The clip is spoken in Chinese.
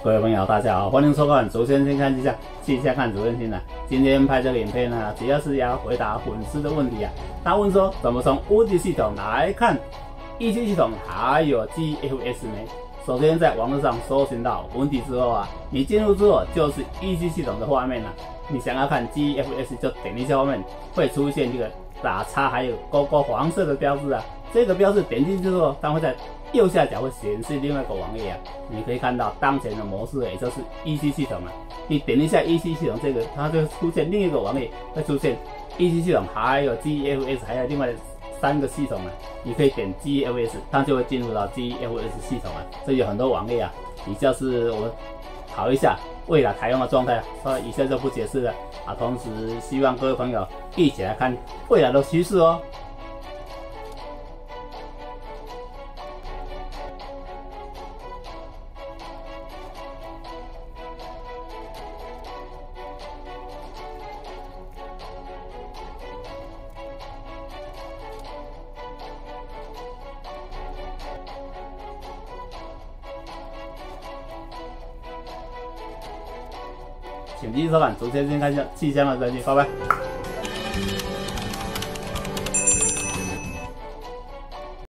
各位朋友，大家好，欢迎收看《首先先看气象》，气象看竹先生啊。今天拍这个影片呢，主要是要回答粉丝的问题啊。他问说，怎么从物理系统来看 EG 系统还有 GFS 呢？首先，在网络上搜寻到问题之后啊，你进入之后就是 EG 系统的画面了。你想要看 GFS，就点一下画面，会出现这个打叉还有勾勾黄色的标志啊。这个标志点进去之后，它会在右下角会显示另外一个网页啊，你可以看到当前的模式，也就是 EC 系统啊。你点一下 EC 系统这个，它就出现另一个网页，会出现 EC 系统还有 GFS，还有另外三个系统啊。你可以点 GFS，它就会进入到 GFS 系统啊。这有很多网页啊，以下是我考一下未来采用的状态，啊以下就不解释了啊。同时希望各位朋友一起来看未来的趋势哦。请继续收看，昨天先看一下气象的专辑，拜拜。